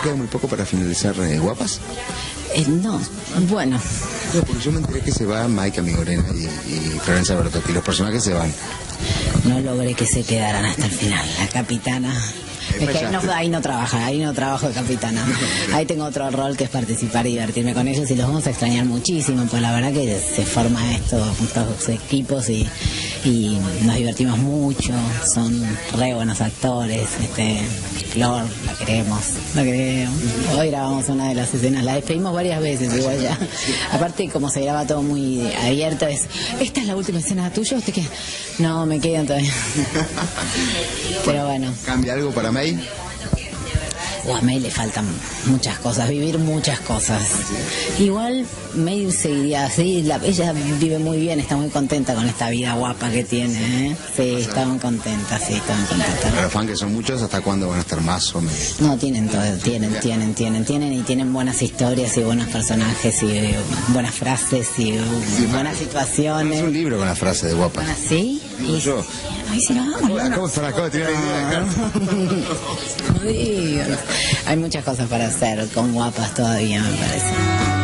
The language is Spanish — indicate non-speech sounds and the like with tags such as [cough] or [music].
¿Ya queda muy poco para finalizar eh, Guapas? Eh, no, bueno. No, porque yo me enteré que se va Maika Migorena y, y Florencia Bertotti. Los personajes se van. No logré que se quedaran hasta el final. La capitana. Es que ahí no, ahí no trabaja, ahí no trabajo de capitana. [laughs] Ahí tengo otro rol que es participar y divertirme con ellos y los vamos a extrañar muchísimo, pues la verdad que se forma esto, estos equipos y, y nos divertimos mucho, son re buenos actores, este Flor, la queremos, la queremos. Hoy grabamos una de las escenas, la despedimos varias veces igual ya. [laughs] Aparte como se graba todo muy abierto, es, esta es la última escena tuya, ¿usted qué? No, me quedan todavía. [laughs] Pero bueno. ¿Cambia algo para May? A May le faltan muchas cosas, vivir muchas cosas. Igual May seguiría así, la, ella vive muy bien, está muy contenta con esta vida guapa que tiene. ¿eh? Sí, está muy contenta, sí, está muy contenta. Pero fans que son muchos, ¿hasta cuándo van a estar más o menos? No, tienen todo, tienen, tienen, tienen, tienen y tienen buenas historias y buenos personajes y eh, buenas frases y uh, buenas Es situaciones. un libro con la frase de Guapas. ¿Ah, ¿Sí? Digo Y- yo. Ay, sí, lo vamos. ¿cómo Hay muchas cosas para hacer con guapas todavía, me parece.